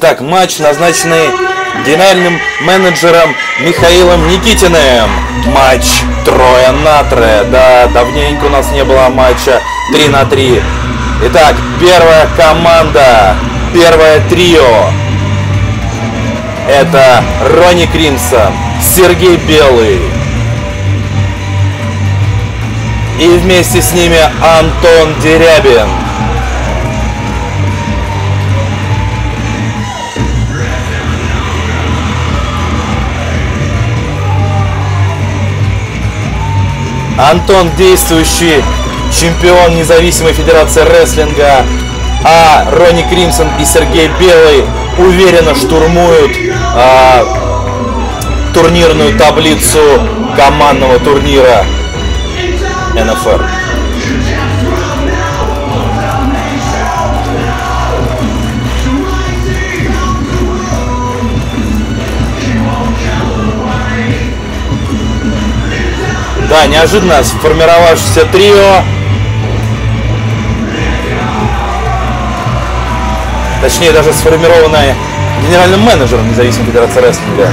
Итак, матч, назначенный генеральным менеджером Михаилом Никитиным. Матч трое на трое. Да, давненько у нас не было матча 3 на 3. Итак, первая команда, первое трио. Это Ронни Кримсон, Сергей Белый. И вместе с ними Антон Дерябин. Антон действующий чемпион независимой федерации рестлинга, а Ронни Кримсон и Сергей Белый уверенно штурмуют а, турнирную таблицу командного турнира НФР. Да, неожиданно сформировавшееся трио. Точнее, даже сформированное генеральным менеджером независимой федерации рестлинга.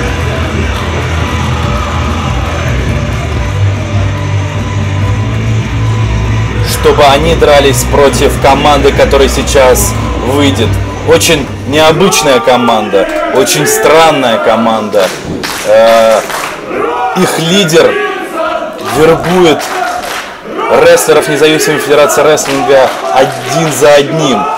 Чтобы они дрались против команды, которая сейчас выйдет. Очень необычная команда, очень странная команда. Э, их лидер вербует рестлеров независимой федерации рестлинга один за одним.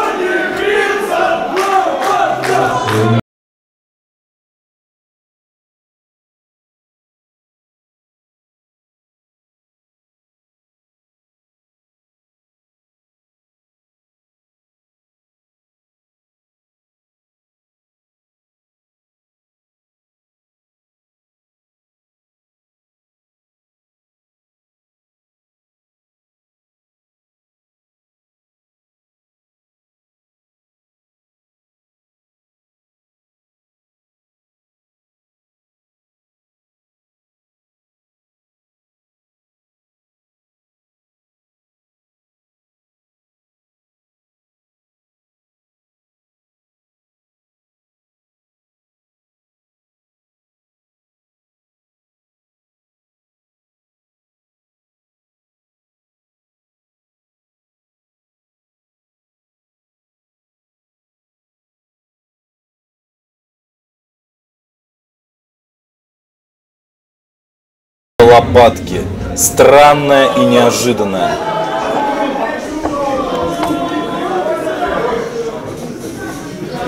Лопатки. Странное и неожиданное.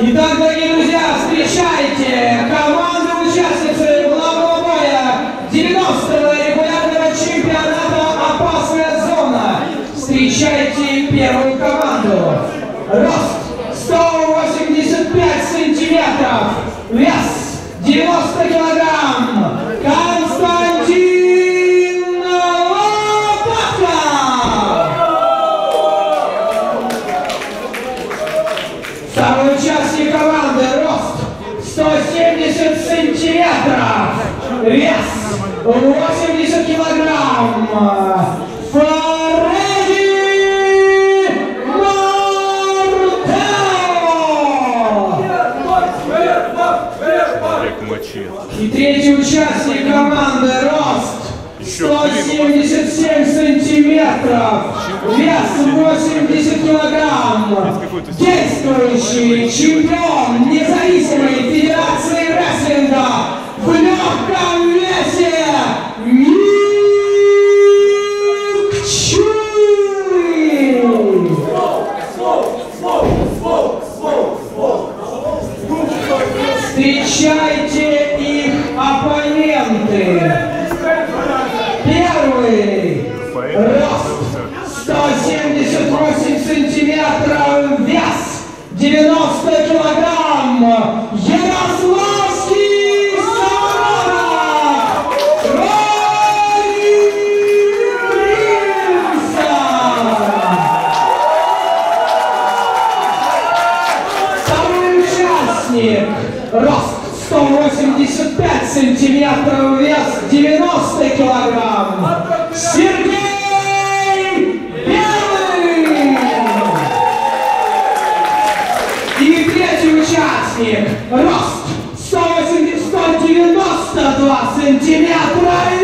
Итак, дорогие друзья, встречайте команду участницы главного боя 90-го регулярного чемпионата «Опасная зона». Встречайте первую команду. И третий участник команды рост 177 сантиметров, вес 80 килограмм, действующий чемпион независимой федерации рестлинга в легком весе Боснии. Рост 185 сантиметров, вес 90 килограмм. Сергей Белый! И третий участник. Рост 192 сантиметра.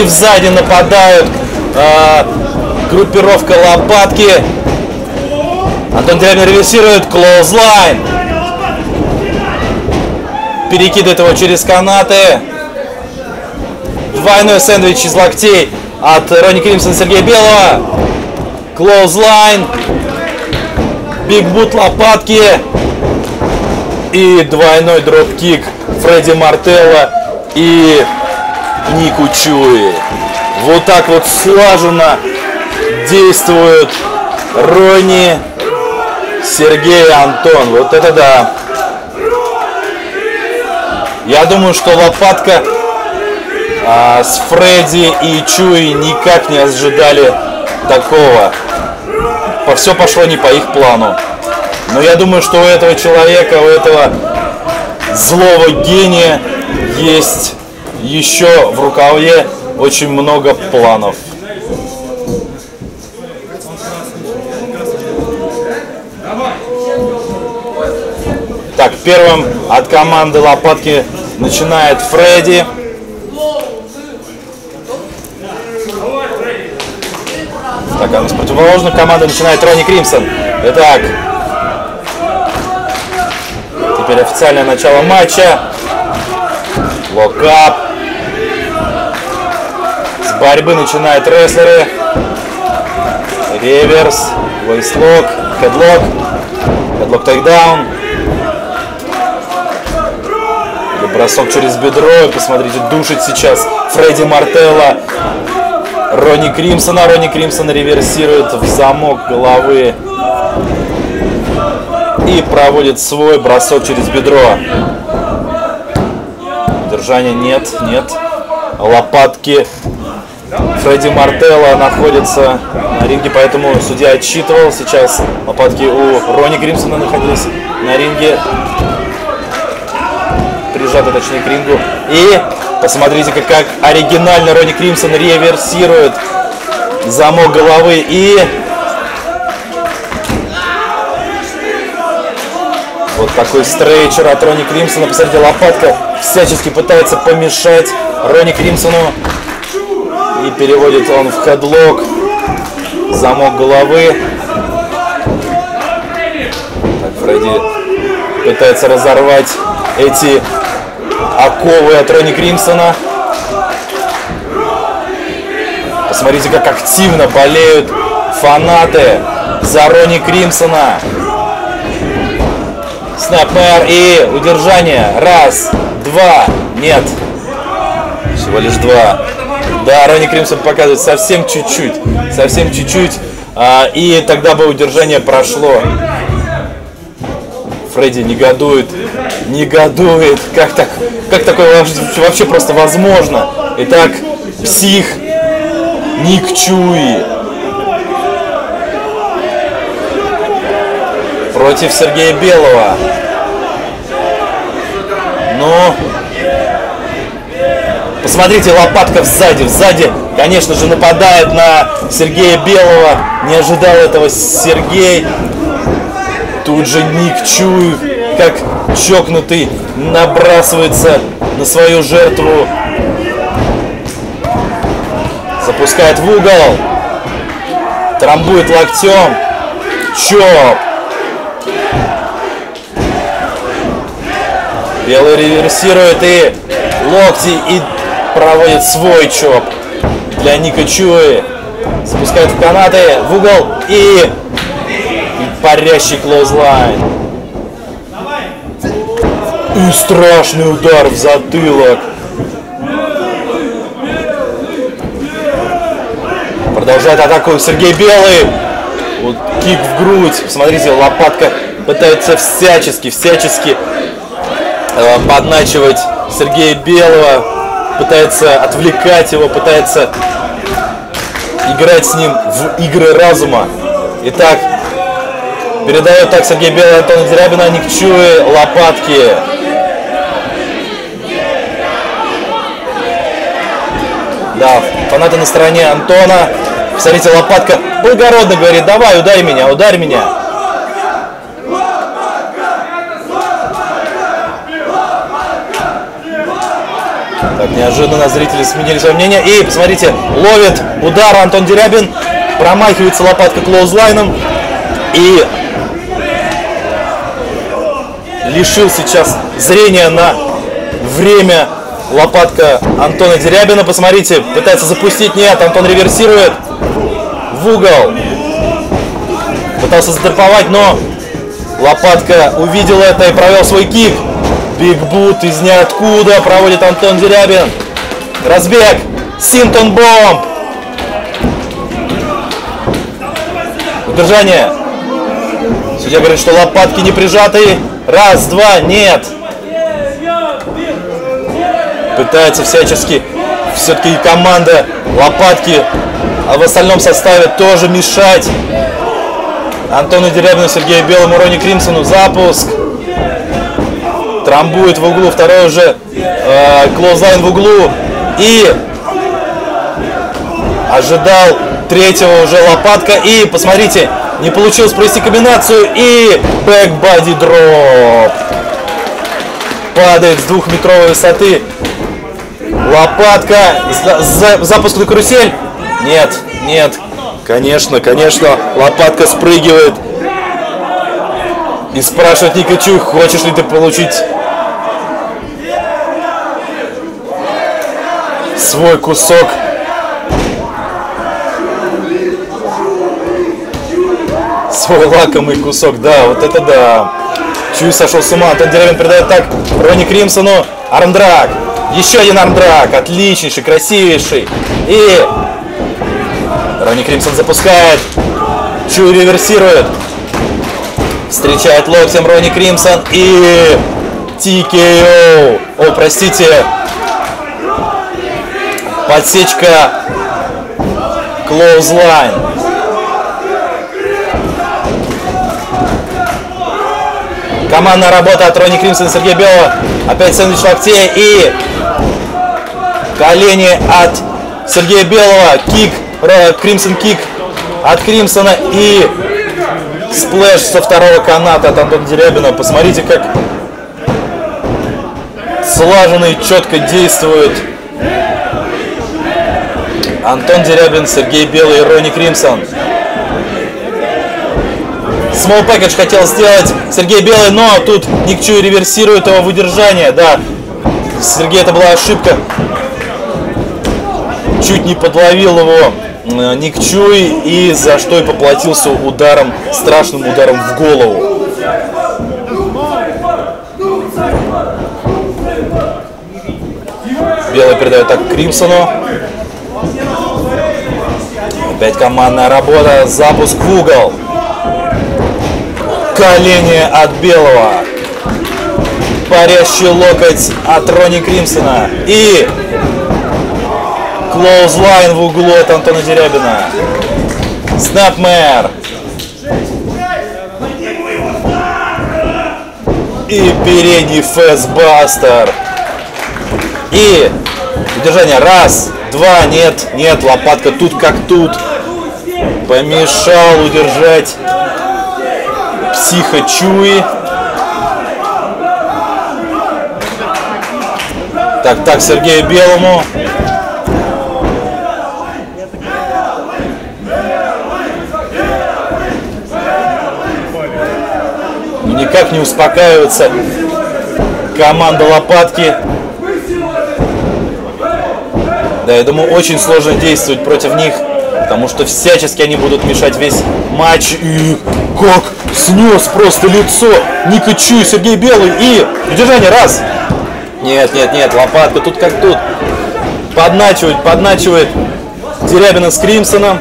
И сзади нападают э, группировка лопатки. Антон Дерябин реверсирует. Clothesline. Перекидывает его через канаты. Двойной сэндвич из локтей от Ронни Кримсона Сергея Белого. Clothesline. Big boot лопатки. И двойной dropkick Фредди Мартелла и Нику Чуи. Вот так вот слаженно действуют Ронни, Сергей и Антон. Вот это да. Я думаю, что лопатка а, с Фредди и Чуи никак не ожидали такого. По все пошло не по их плану. Но я думаю, что у этого человека, у этого злого гения есть еще в рукаве очень много планов. Так, первым от команды лопатки начинает Фредди. Так, а с противоположной команды начинает Ронни Кримсон. Итак, теперь официальное начало матча. Lock-up. Борьбы начинают рестлеры. Реверс, waistlock, headlock, headlock takedown. Бросок через бедро. Посмотрите, душит сейчас Фредди Мартелла. Ронни Кримсона. Ронни Кримсон реверсирует в замок головы. И проводит свой бросок через бедро. Держания нет, нет. Лопатки Фредди Мартелла находятся на ринге, поэтому судья отчитывал. Сейчас лопатки у Ронни Гримсона находились на ринге. Прижаты, точнее, к рингу. И посмотрите, как, оригинально Ронни Кримсон реверсирует замок головы. И вот такой стрейчер от Ронни Кримсона. Посмотрите, лопатка всячески пытается помешать Ронни Кримсону. И переводит он в хедлок. Замок головы. Так, Фредди пытается разорвать эти оковы от Ронни Кримсона. Посмотрите, как активно болеют фанаты за Ронни Кримсона. Снэпмэр и удержание. Раз, два, нет. Всего лишь два. Да, Ронни Кримсон показывает совсем чуть-чуть. Совсем чуть-чуть. А, и тогда бы удержание прошло. Фредди негодует. Негодует. Как, так, как такое вообще, просто возможно? Итак, псих Ник Чуи. Против Сергея Белого. Ну, Посмотрите, лопатка сзади. Сзади, конечно же, нападает на Сергея Белого. Не ожидал этого Сергей. Тут же Ник Чуев, как чокнутый, набрасывается на свою жертву. Запускает в угол. Трамбует локтем. Чоп. Белый реверсирует и локти и проводит свой чоп для Ника Чуи. Запускает в канаты, в угол и, и парящий клоузлайн. И страшный удар в затылок. Продолжает атаку Сергей Белый. Вот кик в грудь. Посмотрите, лопатка пытается всячески, всячески э, подначивать Сергея Белого пытается отвлекать его, пытается играть с ним в игры разума. Итак, передает так Сергей Белый Антона Дерябина, Никчуи, лопатки. Да, фанаты на стороне Антона. Смотрите, лопатка благородно говорит, давай, ударь меня, ударь меня. Неожиданно зрители сменили свое мнение. И, посмотрите, ловит удар Антон Дерябин. Промахивается лопатка клоузлайном. И лишил сейчас зрения на время лопатка Антона Дерябина. Посмотрите, пытается запустить. Нет, Антон реверсирует в угол. Пытался затерповать, но лопатка увидел это и провел свой кик. Биг Бут из ниоткуда проводит Антон Дерябин. Разбег. Синтон Бомб. Удержание. Судья говорит, что лопатки не прижаты. Раз, два, нет. Пытается всячески все-таки команда лопатки, а в остальном составе тоже мешать. Антону Дерябину, Сергею Белому, Рони Кримсону запуск. Трамбует в углу, второй уже э, клоузлайн в углу. И ожидал третьего уже лопатка. И посмотрите, не получилось провести комбинацию. И бэкбади дроп. Падает с двухметровой высоты. Лопатка. За, за, запуск на карусель. Нет, нет. Конечно, конечно. Лопатка спрыгивает. И спрашивает Никачу, хочешь ли ты получить свой кусок свой лакомый кусок, да, вот это да. Чуй сошел с ума. Антон Деревин передает так Рони Кримсону. Армдрак. Еще один армдрак. Отличнейший, красивейший. И Рони Кримсон запускает. Чуй реверсирует. Встречает локтем Рони Кримсон. И TKO. О, простите. Подсечка. Clothesline. Командная работа от Рони Кримсона и Сергея Белого. Опять сэндвич локтей и колени от Сергея Белого. Kick, Crimson kick от Кримсона и splash со второго каната от Антона Дерябина. Посмотрите, как слаженно и четко действует Антон Дерябин, Сергей Белый и Рони Кримсон. Small Package хотел сделать Сергей Белый, но тут Ник Чуй реверсирует его выдержание. Да, Сергей, это была ошибка. Чуть не подловил его Ник Чуй и за что и поплатился ударом, страшным ударом в голову. Белый передает так Кримсону. Опять командная работа. Запуск в угол. Колени от Белого. Парящий локоть от Рони Кримсона. И клоузлайн в углу от Антона Дерябина. Снапмэр. И передний фэсбастер. И удержание. Раз, два, нет, нет, лопатка тут как тут. Помешал удержать Психо Чуи. Так, так, Сергею Белому. Никак не успокаивается команда Лопатки. Да, я думаю, очень сложно действовать против них, потому что всячески они будут мешать весь матч. И как снес просто лицо Ника Чу, Сергей Белый и удержание раз. Нет, нет, нет, лопатка тут как тут. Подначивает, подначивает Дерябина с Кримсоном.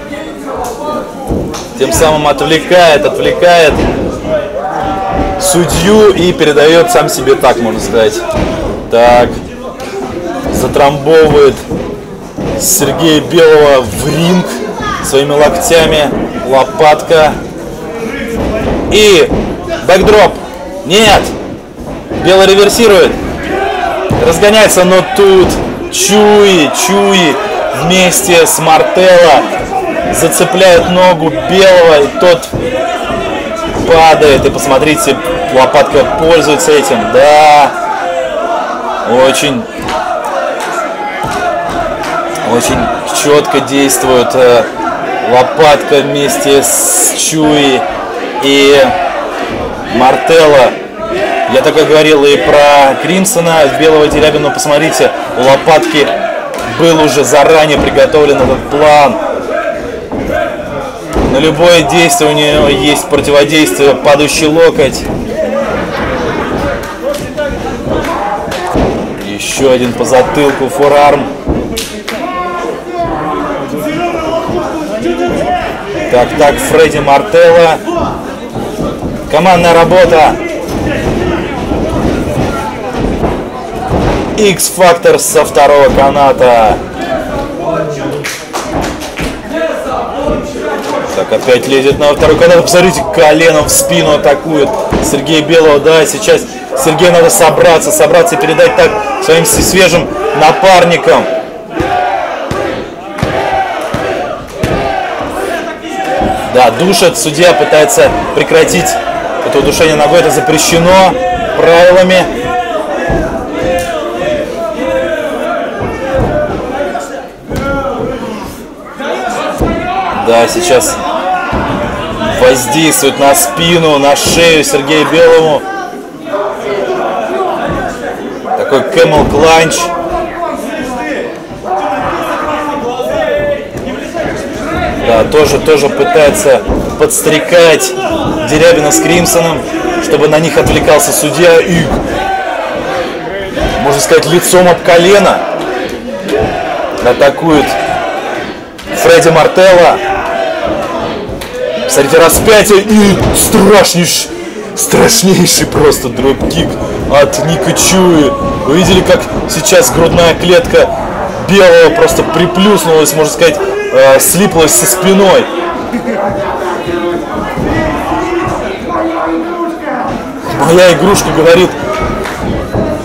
Тем самым отвлекает, отвлекает судью и передает сам себе так, можно сказать. Так, затрамбовывает Сергея Белого в ринг своими локтями. Лопатка. И бэкдроп. Нет. Белый реверсирует. Разгоняется, но тут Чуи, Чуи вместе с Мартелло зацепляет ногу Белого, и тот падает. И посмотрите, лопатка пользуется этим. Да, очень Очень четко действует э, лопатка вместе с Чуи и Мартелло. Я такое говорил и про Кримсона Белого Дерябина. Посмотрите, у лопатки был уже заранее приготовлен этот план. На любое действие у него есть противодействие, падающий локоть. Еще один по затылку, форарм. Так, так, Фредди Мартелло. Командная работа. X-фактор со второго каната. Так, опять лезет на второй канат. Посмотрите, коленом в спину атакует Сергей Белого. Да, сейчас Сергею надо собраться, собраться и передать так своим свежим напарникам. Да, душит. Судья пытается прекратить это удушение ногой. Это запрещено правилами. Да, сейчас воздействует на спину, на шею Сергею Белому. Такой кэмл кланч. Да, тоже, тоже пытается подстрекать Дерябина с Кримсоном, чтобы на них отвлекался судья и, можно сказать, лицом об колено атакует Фредди Мартелло. Смотрите, распятие и страшнейший, страшнейший просто дроп-кик от Ника Чуи. Вы видели, как сейчас грудная клетка белого просто приплюснулась, можно сказать, э, слиплась со спиной. Моя игрушка говорит,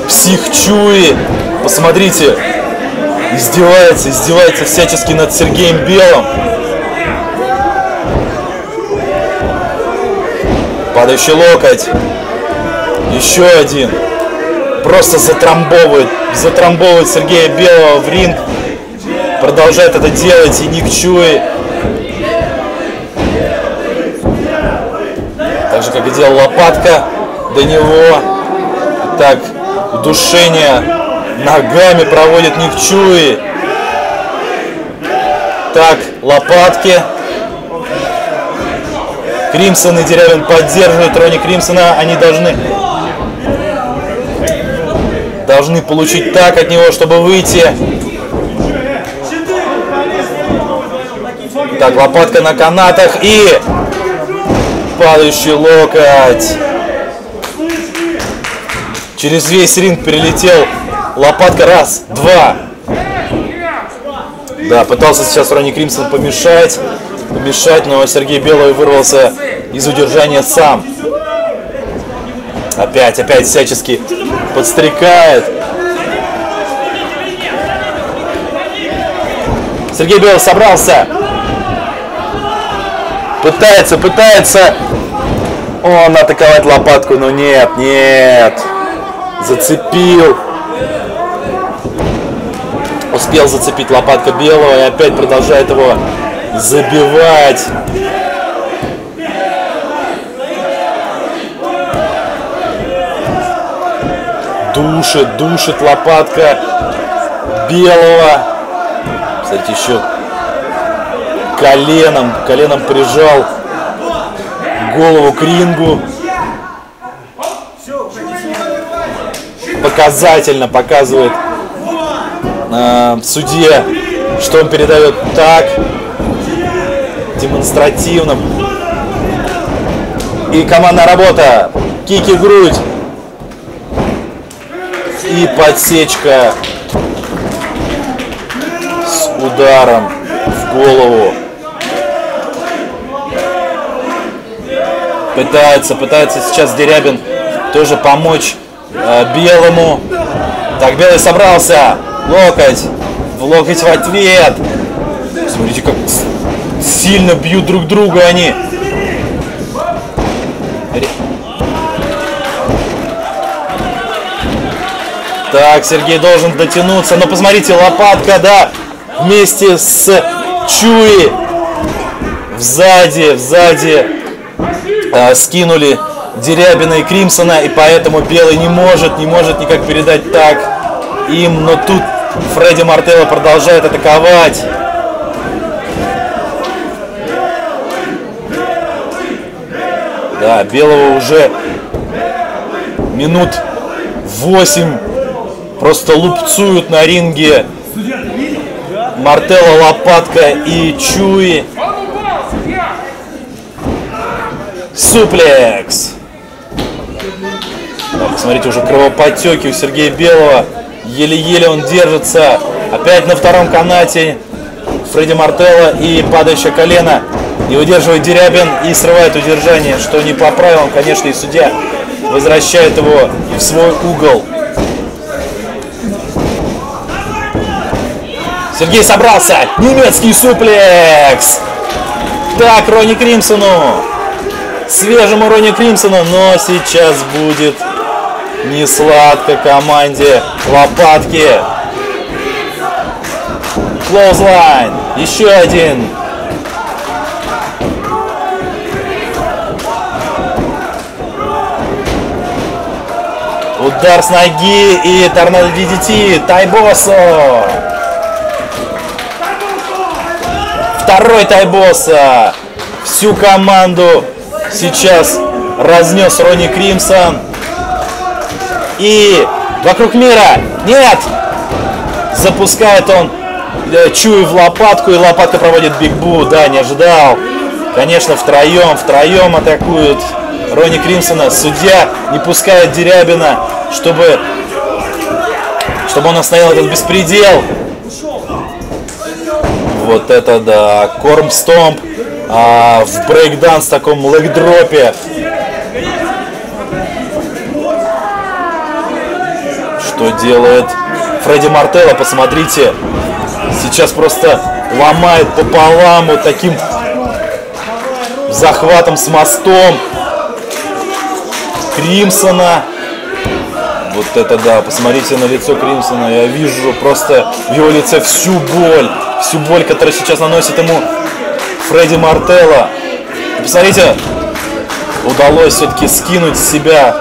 псих Чуи, посмотрите, издевается, издевается всячески над Сергеем Белым. Падающий локоть. Еще один. Просто затрамбовывает, затрамбовывает Сергея Белого в ринг. Продолжает это делать и Ник Чуи. Так же, как и делал Лопатка до него. Так, удушение ногами проводит Ник Чуи. Так, лопатки. Кримсон и Деревин поддерживают Рони Кримсона. Они должны должны получить так от него, чтобы выйти. Так, лопатка на канатах и падающий локоть. Через весь ринг перелетел лопатка. Раз, два. Да, пытался сейчас Ронни Кримсон помешать. Помешать, но Сергей Белый вырвался из удержания сам. Опять, опять всячески подстрекает. Сергей Белый собрался. Пытается, пытается он атаковать лопатку, но нет, нет. Зацепил. Успел зацепить лопатка белого и опять продолжает его забивать. Душит, душит лопатка белого. Кстати, еще коленом, коленом прижал голову к рингу. Показательно показывает э, судье, что он передает так, демонстративно. И командная работа. Кики грудь. И подсечка с ударом в голову. Пытается, пытается сейчас Дерябин тоже помочь э, Белому. Так, Белый собрался. Локоть. В локоть в ответ. Смотрите, как сильно бьют друг друга они. Так, Сергей должен дотянуться. Но посмотрите, лопатка, да. вместе с Чуи сзади, сзади э, скинули Дерябина и Кримсона, и поэтому Белый не может, не может никак передать так им, но тут Фредди Мартелло продолжает атаковать. Да, Белого уже минут 8 просто лупцуют на ринге Мартелло, Лопатка и Чуи. Суплекс. Да, посмотрите, уже кровоподтеки у Сергея Белого. Еле-еле он держится. Опять на втором канате Фредди Мартелло и падающее колено. Не выдерживает Дерябин и срывает удержание, что не по правилам, конечно, и судья возвращает его в свой угол. Сергей собрался. Немецкий суплекс. Так, Ронни Кримсону. Свежему Ронни Кримсону. Но сейчас будет не сладко команде лопатки. Клоузлайн. Еще один. Удар с ноги и торнадо DDT. Тайбосо. Второй Тайбоса. Всю команду сейчас разнес Ронни Кримсон. И вокруг мира. Нет! Запускает он э, Чуи в лопатку, и лопатка проводит бигбу. Да, не ожидал. Конечно, втроем, втроем атакуют Ронни Кримсона. Судья не пускает Дерябина, чтобы, чтобы он остановил этот беспредел. Вот это да. Корм Стомп а, в брейкданс таком лэгдропе. Что делает Фредди Мартелло, посмотрите. Сейчас просто ломает пополам вот таким захватом с мостом. Кримсона. Вот это да, посмотрите на лицо Кримсона. Я вижу просто в его лице всю боль. Всю боль, которую сейчас наносит ему Фредди Мартелло. Посмотрите, удалось все-таки скинуть с себя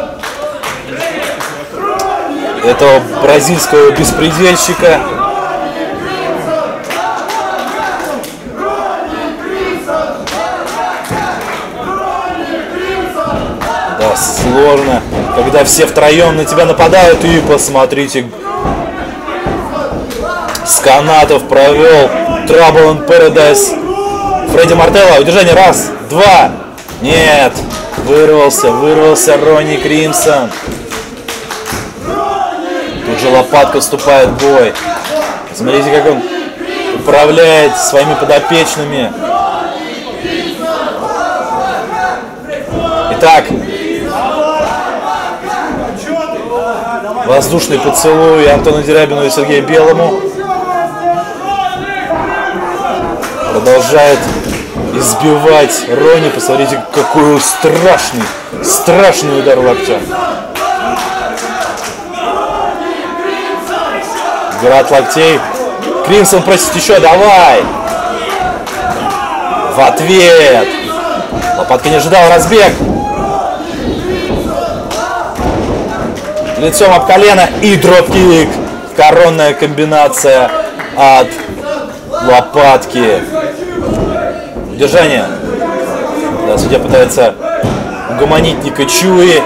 этого бразильского беспредельщика. Да, сложно, когда все втроем на тебя нападают. И посмотрите, с канатов провел Trouble in Paradise Фредди Мартелло. Удержание раз, два. Нет, вырвался, вырвался Ронни Кримсон. Тут же лопатка вступает в бой. Смотрите, как он управляет своими подопечными. Итак, воздушный поцелуй Антону Дерябину и Сергею Белому. Продолжает избивать Рони. Посмотрите, какой страшный, страшный удар локтем. Град локтей. Кримсон просит еще, давай. В ответ. Лопатка не ожидал, разбег. Лицом об колено и дропкик. Коронная комбинация от лопатки. Удержание. Да, судья пытается угомонить Ника Чуи.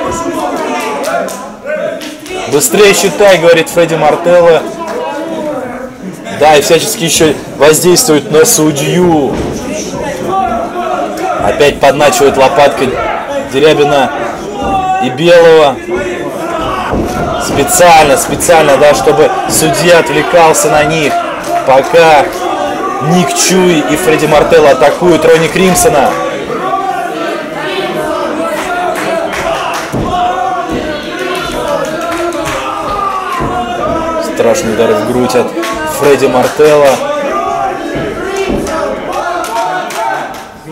Быстрее считай, говорит Фредди Мартелло. Да, и всячески еще воздействует на судью. Опять подначивает лопаткой Дерябина и Белого. Специально, специально, да, чтобы судья отвлекался на них, пока Ник Чуи и Фредди Мартелло атакуют Ронни Кримсона. Страшный удар в грудь от Фредди Мартелло.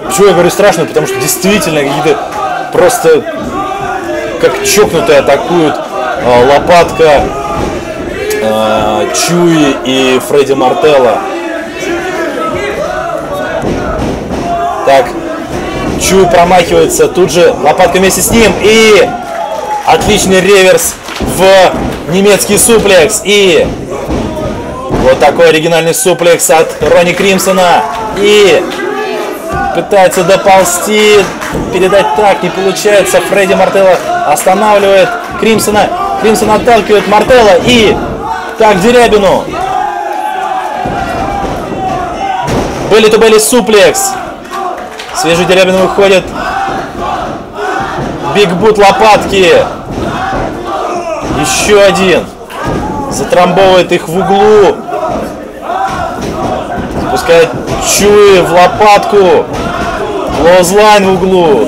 Почему я говорю страшно? Потому что действительно какие-то просто как чокнутые атакуют э, лопатка э, Чуи и Фредди Мартелло. Так, Чу промахивается, тут же лопатка вместе с ним и отличный реверс в немецкий суплекс и вот такой оригинальный суплекс от Ронни Кримсона и пытается доползти, передать так, не получается. Фредди Мартелло останавливает Кримсона. Кримсон отталкивает Мартелло и так Дерябину. Были то были суплекс. Свежий Дерябин выходит. Бигбут лопатки. Еще один. Затрамбовывает их в углу. Запускает Чуи в лопатку. Лозлайн в углу.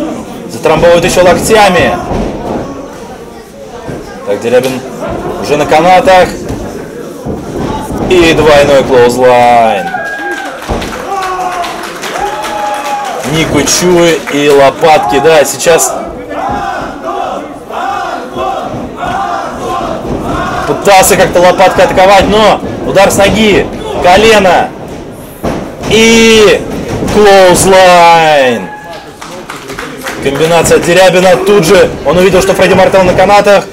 Затрамбовывает еще локтями. Так, Дерябин уже на канатах. И двойной клоузлайн. Нику Чуи и лопатки. Да, сейчас пытался как-то лопаткой атаковать, но удар с ноги, колено и клоузлайн. Комбинация Дерябина тут же. Он увидел, что Фредди Мартел на канатах.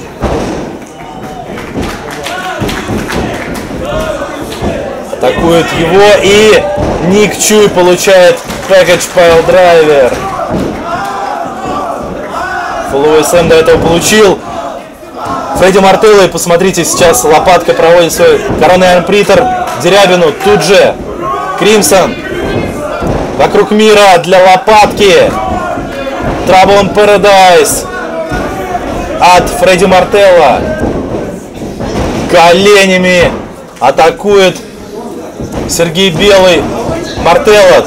Атакует его и Ник Чуй получает пэкэдж пайл драйвер. Фуловый Сэм до этого получил. Фредди Мартелло, посмотрите, сейчас лопатка проводит свой коронный армпритер Дерябину. Тут же Кримсон. Вокруг мира для лопатки. In Paradise от Фредди Мартелло. Коленями атакует Сергей Белый. Мартелло.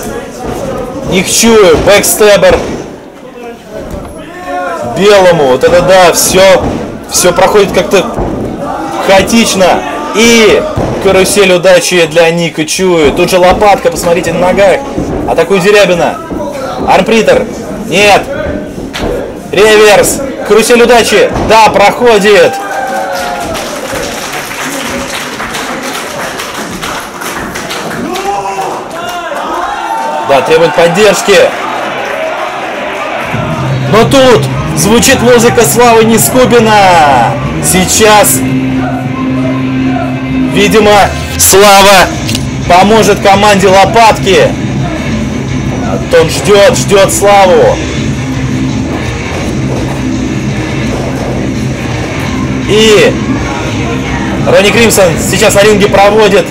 Нихчую. Бэкстебер. Белому. Вот это да, все, все проходит как-то хаотично. И карусель удачи для Ника Чуи. Тут же лопатка, посмотрите, на ногах. Атакует Дерябина. Армпритер. Нет. Реверс. Карусель удачи. Да, проходит. Да, требует поддержки. Но тут звучит музыка Славы Нескубина. Сейчас, видимо, Слава поможет команде Лопатки. Он ждет, ждет Славу. И Ронни Кримсон сейчас на ринге проводит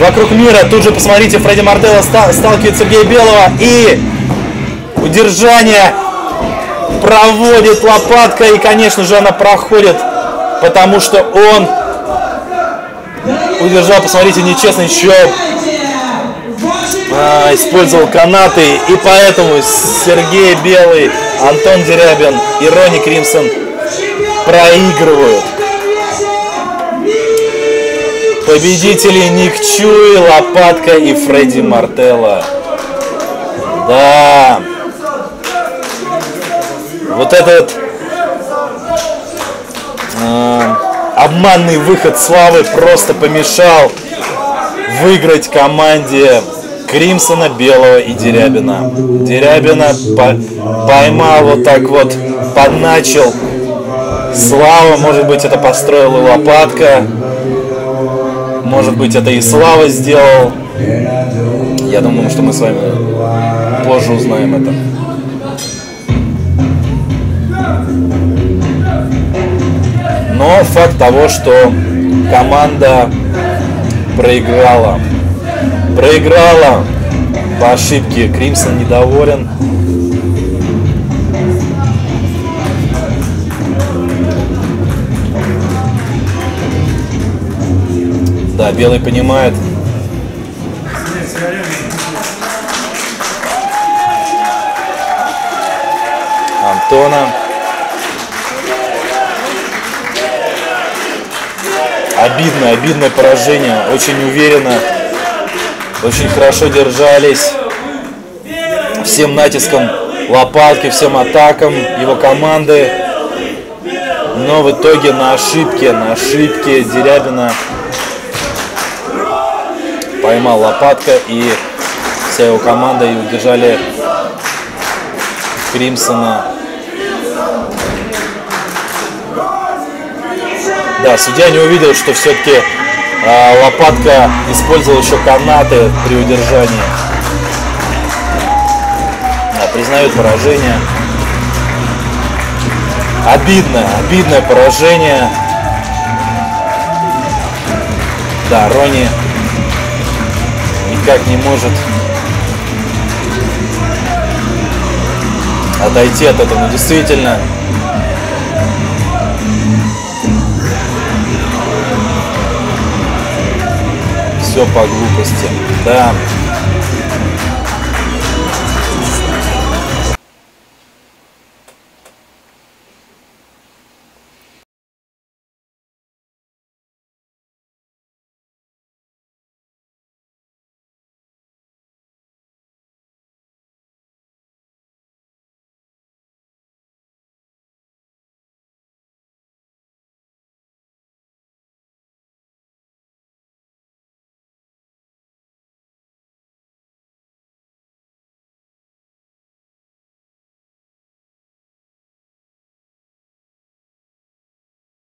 вокруг мира. Тут же посмотрите, Фредди Мартелло сталкивает Сергея Белого и удержание проводит лопатка и, конечно же, она проходит, потому что он удержал, посмотрите, нечестно еще а, использовал канаты, и поэтому Сергей Белый, Антон Дерябин и Ронни Кримсон проигрывают. Победители Ник Чуи, Лопатка и Фредди Мартелло. Да. Вот этот э, обманный выход Славы просто помешал выиграть команде Кримсона, Белого и Дерябина. Дерябина по поймал вот так вот, подначил. Слава, может быть, это построила лопатка. Может быть, это и Слава сделал. Я думаю, что мы с вами позже узнаем это. Но факт того, что команда проиграла. Проиграла по ошибке. Кримсон недоволен. Да, белый понимает. Антона. Обидно, обидное поражение. Очень уверенно. Очень хорошо держались. Всем натиском лопатки, всем атакам его команды. Но в итоге на ошибке, на ошибке Дерябина поймал лопатка и вся его команда и удержали Кримсона. Да, судья не увидел, что все-таки лопатка использовала еще канаты при удержании. Да, признают поражение. Обидно, обидное поражение. Да, Рони никак не может отойти от этого. Ну, действительно, все по глупости. Да.